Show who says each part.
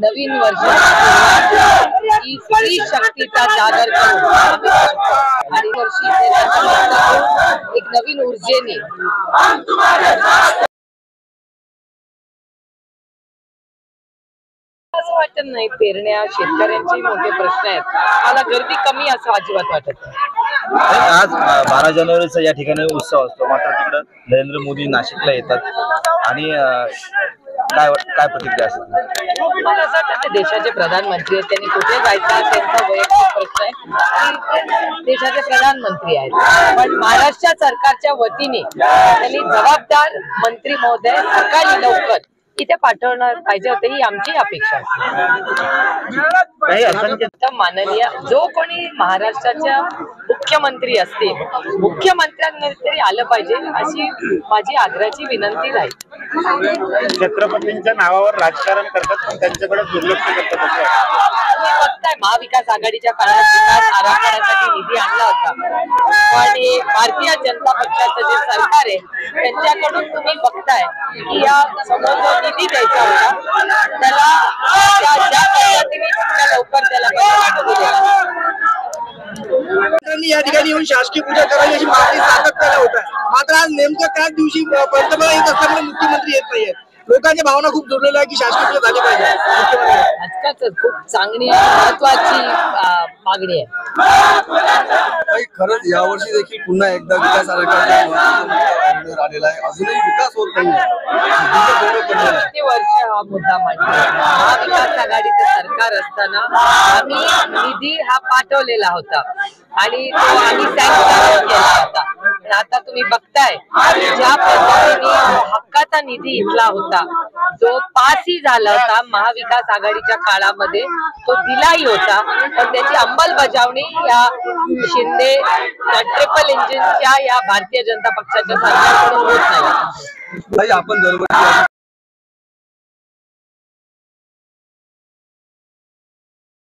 Speaker 1: नवीन वर्ष शक्ति शक्तीचा जागर वर्षी एक नवीन ऊर्जे ने असं वाटत नाही पेरण्या शेतकऱ्यांचे मोठे प्रश्न आहेत. मला गर्दी कमी असं अजिबात वाटत नाही.
Speaker 2: आज बारा जानेवारीचा या ठिकाणी उत्सव असतो. मात्र तिकडं नरेंद्र मोदी नाशिकला येतात. आणि काय काय प्रतिक्रिया असेल
Speaker 1: मला असं वाटतं ते देशाचे प्रधानमंत्री आहेत? त्यांनी कुठे जायचं हा त्यांचा वैयक्तिक प्रश्न आहे. आणि देशाचे प्रधानमंत्री आहेत. पण महाराष्ट्र सरकारच्या वतीने त्यांनी जबाबदार मंत्री महोदय सकाळी लवकर इथे पाठवणार पाहिजे होते ही आमची अपेक्षा माननीय जो कोणी महाराष्ट्राच्या मुख्यमंत्री असतील मुख्यमंत्र्यांनी तरी आलं पाहिजे अशी माझी आग्रहाची विनंती राहील.
Speaker 3: छत्रपतींच्या नावावर राजकारण करतात पण त्यांच्याकडे दुर्लक्ष करतात असं वाटतं.
Speaker 1: तुम्ही बघताय महाविकास आघाडीच्या काळात विकास आराखड्यासाठी निधी आणला होता. पण भारतीय जनता पक्षाचं जे सरकार आहे त्यांच्याकडून तुम्ही बघताय की या समोर जो निधी द्यायचा होता. त्याला त्या ज्या पद्धतीने लवकर त्याला
Speaker 4: या ठिकाणी येऊन शासकीय पूजा करावी अशी मागणी सातत्याला होत आहे. मात्र आज नेमकं त्याच दिवशी पंतप्रधान येत असल्यामुळे मुख्यमंत्री येत नाहीयेत. लोकांच्या भावना खूप जोडलेल्या आहे की शासकीय झाली पाहिजे.
Speaker 1: खूप चांगली महत्वाची मागणी आहे.
Speaker 5: काही खरंच यावर्षी देखील पुन्हा एकदा विकास आराखड्याचा आलेला आहे. अजूनही विकास होत नाही
Speaker 1: किती वर्ष हा मुद्दा मांडला? महाविकास आघाडीचं सरकार असताना आम्ही निधी हा पाठवलेला होता. आणि तो आम्ही सँक्शन केला होता. पण आता तुम्ही बघताय ज्या पद्धतीने हक्काचा निधी इथला होता. जो पासही झाला होता महाविकास आघाडीच्या काळामध्ये. तो दिलाही होता. पण त्याची अंमलबजावणी या शिंदे ट्रिपल इंजिनच्या या भारतीय जनता पक्षाच्या सरकारकडून होत नाही.
Speaker 5: आपण दरवर्षी